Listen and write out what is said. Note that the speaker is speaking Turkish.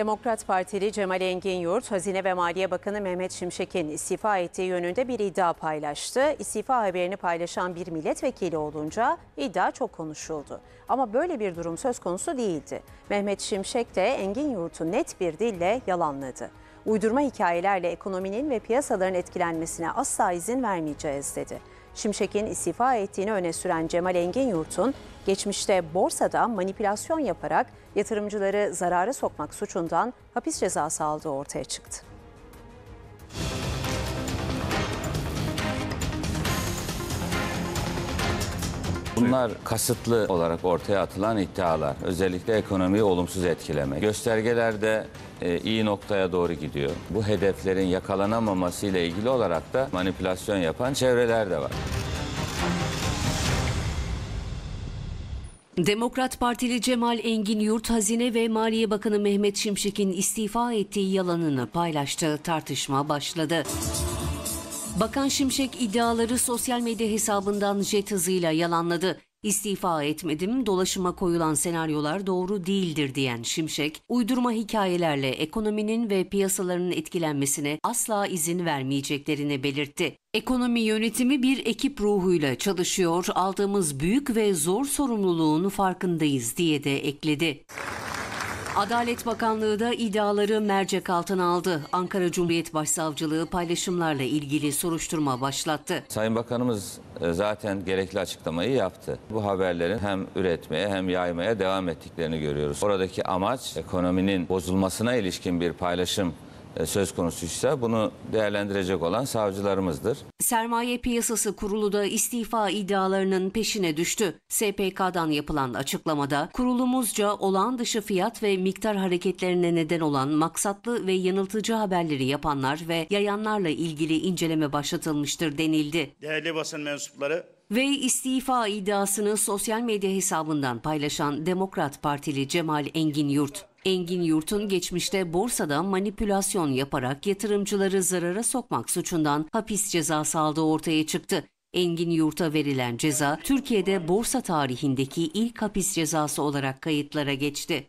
Demokrat Partili Cemal Engin Yurt, Hazine ve Maliye Bakanı Mehmet Şimşek'in istifa ettiği yönünde bir iddia paylaştı. İstifa haberini paylaşan bir milletvekili olunca iddia çok konuşuldu. Ama böyle bir durum söz konusu değildi. Mehmet Şimşek de Engin Yurt'u net bir dille yalanladı. Uydurma hikayelerle ekonominin ve piyasaların etkilenmesine asla izin vermeyeceğiz dedi. Şimşek'in istifa ettiğini öne süren Cemal Engin Yurt'un geçmişte borsada manipülasyon yaparak yatırımcıları zarara sokmak suçundan hapis cezası aldığı ortaya çıktı. Bunlar kasıtlı olarak ortaya atılan iddialar. Özellikle ekonomiyi olumsuz etkileme. Göstergeler de e, iyi noktaya doğru gidiyor. Bu hedeflerin yakalanamaması ile ilgili olarak da manipülasyon yapan çevreler de var. Demokrat Partili Cemal Engin Yurt, Hazine ve Maliye Bakanı Mehmet Şimşek'in istifa ettiği yalanını paylaştığı tartışma başladı. Bakan Şimşek iddiaları sosyal medya hesabından jet hızıyla yalanladı. İstifa etmedim, dolaşıma koyulan senaryolar doğru değildir diyen Şimşek, uydurma hikayelerle ekonominin ve piyasaların etkilenmesine asla izin vermeyeceklerini belirtti. Ekonomi yönetimi bir ekip ruhuyla çalışıyor, aldığımız büyük ve zor sorumluluğun farkındayız diye de ekledi. Adalet Bakanlığı da iddiaları mercek altına aldı. Ankara Cumhuriyet Başsavcılığı paylaşımlarla ilgili soruşturma başlattı. Sayın Bakanımız e, zaten gerekli açıklamayı yaptı. Bu haberlerin hem üretmeye hem yaymaya devam ettiklerini görüyoruz. Oradaki amaç ekonominin bozulmasına ilişkin bir paylaşım söz konusuysa bunu değerlendirecek olan savcılarımızdır. Sermaye Piyasası Kurulu da istifa iddialarının peşine düştü. SPK'dan yapılan açıklamada kurulumuzca olağan dışı fiyat ve miktar hareketlerine neden olan maksatlı ve yanıltıcı haberleri yapanlar ve yayanlarla ilgili inceleme başlatılmıştır denildi. Değerli basın mensupları, Ve istifa iddiasını sosyal medya hesabından paylaşan Demokrat Partili Cemal Engin Yurt. Engin Yurt'un geçmişte borsada manipülasyon yaparak yatırımcıları zarara sokmak suçundan hapis cezası aldığı ortaya çıktı. Engin Yurt'a verilen ceza Türkiye'de borsa tarihindeki ilk hapis cezası olarak kayıtlara geçti.